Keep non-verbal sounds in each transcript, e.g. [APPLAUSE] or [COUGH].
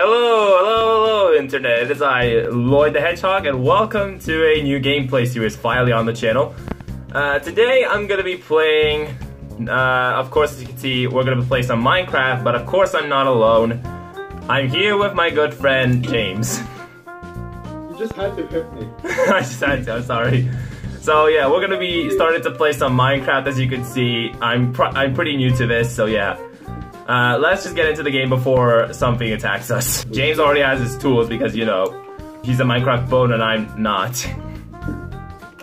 Hello, hello, hello, Internet. It is I, Lloyd the Hedgehog, and welcome to a new gameplay series finally on the channel. Uh, today I'm gonna be playing, uh, of course, as you can see, we're gonna be playing some Minecraft, but of course I'm not alone. I'm here with my good friend, James. You just had to hit me. [LAUGHS] I just had to, I'm sorry. So yeah, we're gonna be starting to play some Minecraft, as you can see. I'm, pr I'm pretty new to this, so yeah. Uh, let's just get into the game before something attacks us. James already has his tools because, you know, he's a Minecraft bone and I'm not.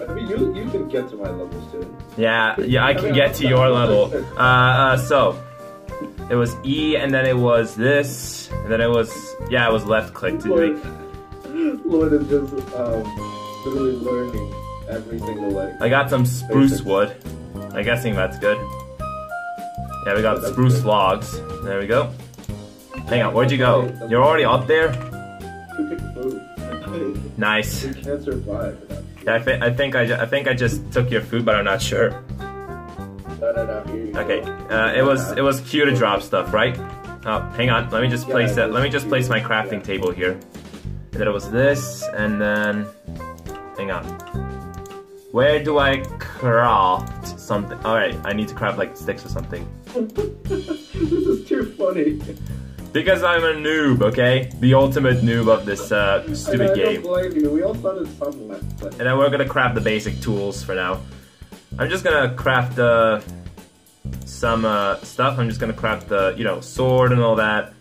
I mean, you you can get to my levels too. Yeah, yeah, I can get to your level. Uh, uh, so, it was E and then it was this, and then it was, yeah, it was left click to make. Lloyd [LAUGHS] is just um, literally learning every single like. I got some spruce Basics. wood. I'm guessing that's good. Yeah, we got spruce logs. There we go. Hang on, where'd you go? You're already up there? Nice. Yeah, I, I think I, I think I just took your food, but I'm not sure. Okay, uh, it was it was Q to drop stuff, right? Oh, hang on. Let me just place it. Let me just place my crafting table here. And then it was this, and then hang on. Where do I craft something? All right, I need to craft like sticks or something. This is too funny. Because I'm a noob, okay? The ultimate noob of this uh, I, I stupid don't game. blame you. We all started somewhere. But And then we're gonna craft the basic tools for now. I'm just gonna craft uh, some uh, stuff. I'm just gonna craft the, you know, sword and all that.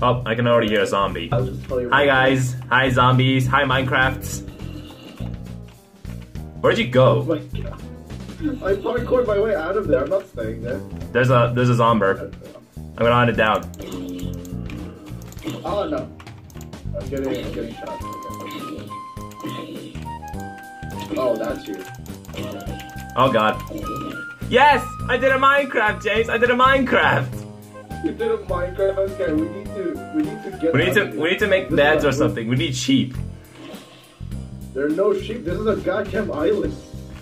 Oh, I can already hear a zombie. I'll just tell you. Hi guys. Hi zombies. Hi Minecrafts. Where'd you. Oh go? my god. I parkoured my way out of there. I'm not staying there. There's a there's a zomber. I'm gonna hunt it down. Oh no. I'm getting, I'm getting shot. Oh, that's you. Oh god. Yes! I did a Minecraft, James! I did a Minecraft! You did a Minecraft. Okay, we need to, we need to get. We need to we need to make This beds or something. We need sheep. There are no sheep. This is a goddamn island.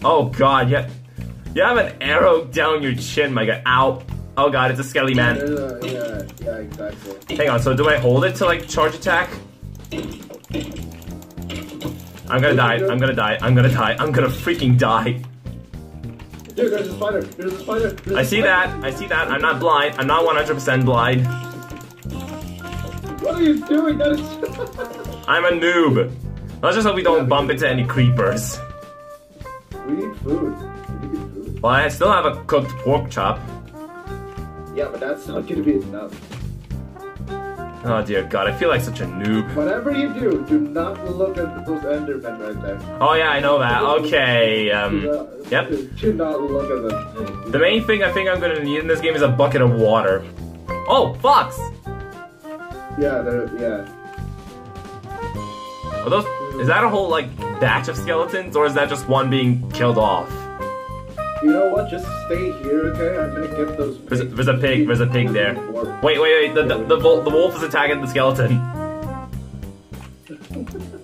Oh god, yeah. You have an arrow down your chin, my guy. Ow. Oh god, it's a skelly man. A, yeah, yeah, exactly. Hang on, so do I hold it to like charge attack? I'm gonna die, I'm gonna die, I'm gonna die, I'm gonna freaking die. Dude, there's a spider. There's a spider. There's I see that, I see that, I'm not blind, I'm not 100% blind. What are you doing? That is. [LAUGHS] I'm a noob. Let's just hope we don't bump into any creepers. we need food. We. Well, I still have a cooked pork chop. Yeah, but that's not gonna be enough. Oh dear god, I feel like such a noob. Whatever you do, do not look at those Endermen right there. Oh yeah, I know that. Okay, um, Do not- yep. Do not look at them. The main thing I think I'm gonna need in this game is a bucket of water. Oh, fox! Yeah, they're yeah. Are those, is that a whole, like, batch of skeletons, or is that just one being killed off? You know what? Just stay here, okay? I'm gonna get those. There's a, there's a pig, there's a pig there. Wait, wait, wait, the, the, the, the wolf is attacking the skeleton. [LAUGHS]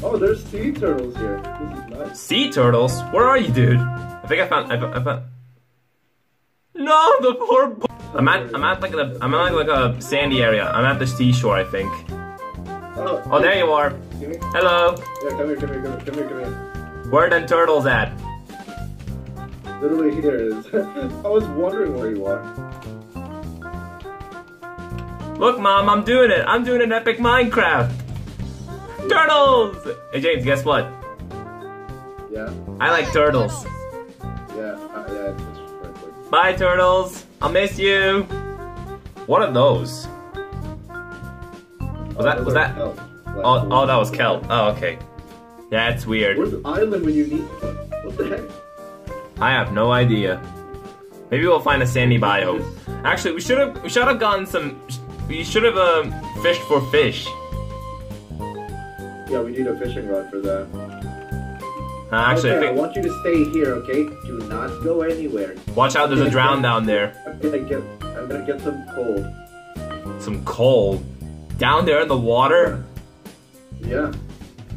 Oh, there's sea turtles here. This is nice. Sea turtles? Where are you, dude? I think I found, I, fo- I found... No, the poor I'm at, I'm at like a, I'm at like, like a sandy area. I'm at the seashore, I think. Oh, Oh, there you are. Hello. Yeah, come here, come here, come here, come here, come here. Where are them turtles at? Literally here it is. [LAUGHS] I was wondering where you are. Look, Mom, I'm doing it. I'm doing an epic Minecraft. Turtles! Hey, James, guess what? Yeah, I like turtles. yeah, uh, yeah. Bye, turtles. I'll miss you. What are those? Was that- was that- Oh, oh, that was kelp. Oh, okay. It's weird. Where's the island when you need one? What the heck? I have no idea. Maybe we'll find a sandy biome. Actually, we should have we should have gotten some. We should have um, fished for fish. Yeah, we need a fishing rod for that. Uh, actually, okay, I I want you to stay here, okay? Do not go anywhere. watch out. There's a drown down there. I'm gonna get, I'm gonna get some coal. Some coal down there in the water. Yeah.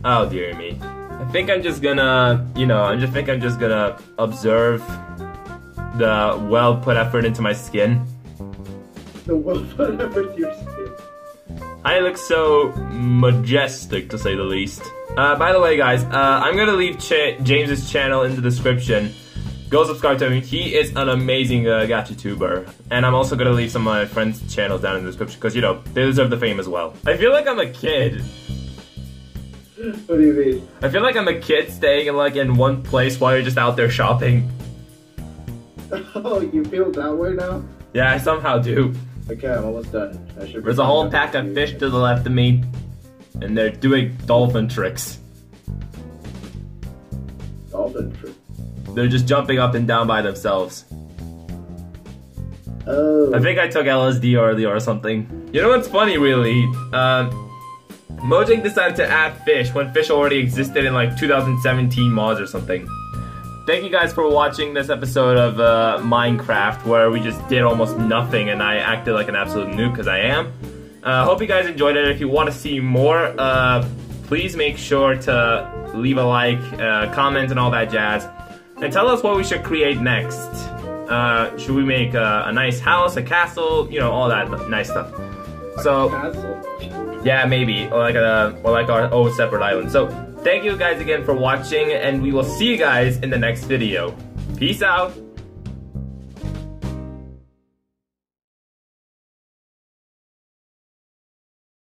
Oh dear me. I think I'm just gonna, you know, I just think I'm just gonna observe the well put effort into my skin. The wolf under your skin. I look so majestic, to say the least. Uh, by the way, guys, uh, I'm gonna leave Ch James's channel in the description. Go subscribe to him. He is an amazing uh, gacha tuber. And I'm also gonna leave some of my friends' channels down in the description because, you know, they deserve the fame as well. I feel like I'm a kid. What do you mean? I feel like I'm a kid staying in, like, in one place while you're just out there shopping. [LAUGHS] Oh, you feel that way now? Yeah, I somehow do. Okay, I'm almost done. I should. There's a whole pack of fish to the left of me. And they're doing dolphin tricks. Dolphin trip. They're just jumping up and down by themselves. Oh. I think I took LSD earlier or something. You know what's funny, really? Um, Mojang decided to add fish when fish already existed in like 2017 mods or something. Thank you guys for watching this episode of uh, Minecraft where we just did almost nothing and I acted like an absolute noob because I am. Uh, hope you guys enjoyed it. If you want to see more, uh, please make sure to leave a like, uh, comment, and all that jazz. And tell us what we should create next. Uh, should we make a, a nice house, a castle, you know, all that nice stuff. So, Castle. Yeah, maybe, or like a, or like our own separate island. So, thank you guys again for watching, and we will see you guys in the next video. Peace out.